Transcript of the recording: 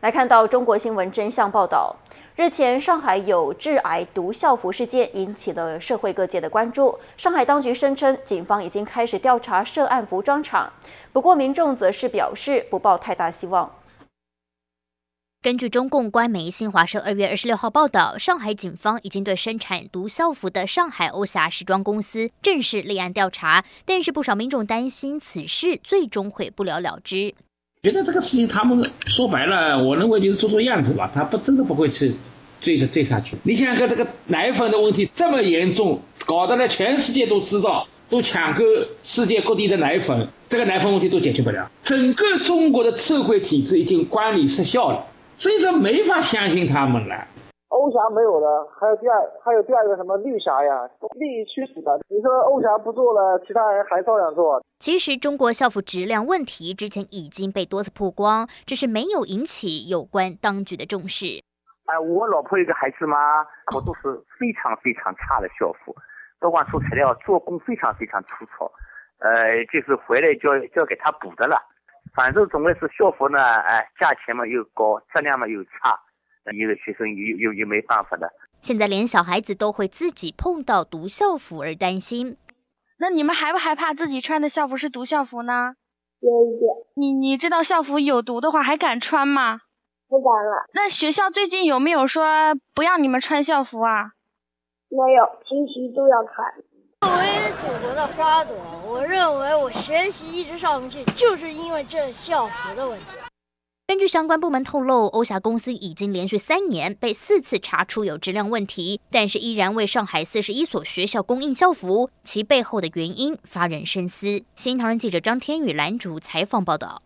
来看到中国新闻真相报道，日前上海有致癌毒校服事件引起了社会各界的关注。上海当局声称，警方已经开始调查涉案服装厂，不过民众则是表示不抱太大希望。根据中共官媒新华社二月二十六号报道，上海警方已经对生产毒校服的上海欧霞时装公司正式立案调查，但是不少民众担心此事最终会不了了之。觉得这个事情，他们说白了，我认为就是做做样子吧，他不真的不会去追着追下去。你想想看，这个奶粉的问题这么严重，搞得呢全世界都知道，都抢购世界各地的奶粉，这个奶粉问题都解决不了。整个中国的社会体制已经管理失效了，所以说没法相信他们了。欧霞没有了，还有第二，还有第二个什么绿霞呀，利益驱使的。你说欧霞不做了，其他人还照样做。其实中国校服质量问题之前已经被多次曝光，只是没有引起有关当局的重视。哎，我老婆有个孩子嘛，我都是非常非常差的校服，不光出材料，做工非常非常粗糙，呃，就是回来就要就要给他补的了。反正总归是校服呢，哎，价钱嘛又高，质量嘛又差。一个学生又又又没办法的。现在连小孩子都会自己碰到毒校服而担心。那你们害不害怕自己穿的校服是毒校服呢？有一点。你你知道校服有毒的话，还敢穿吗？不敢了。那学校最近有没有说不让你们穿校服啊？没有，平时都要穿。作为祖国的花朵，我认为我学习一直上不去，就是因为这校服的问题。根据相关部门透露，欧霞公司已经连续三年被四次查出有质量问题，但是依然为上海四十一所学校供应校服，其背后的原因发人深思。新唐人记者张天宇兰竹采访报道。